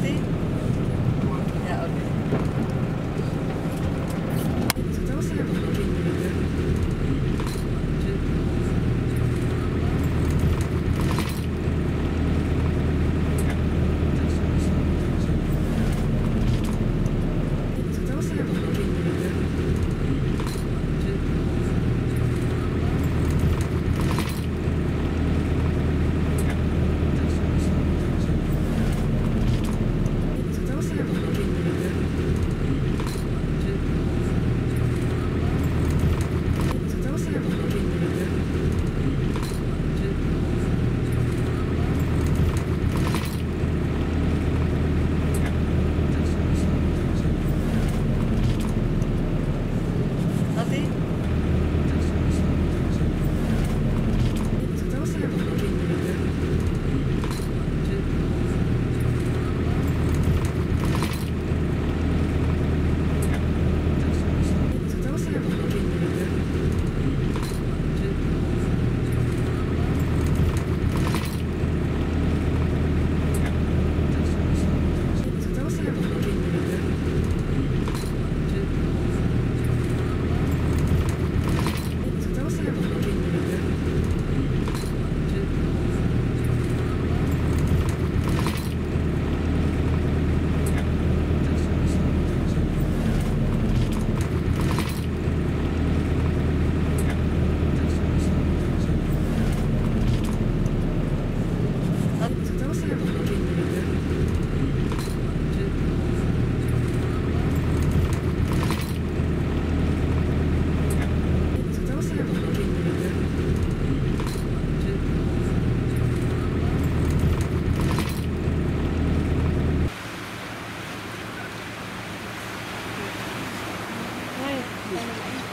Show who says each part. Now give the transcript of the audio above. Speaker 1: fazer Kathy?
Speaker 2: Thank you.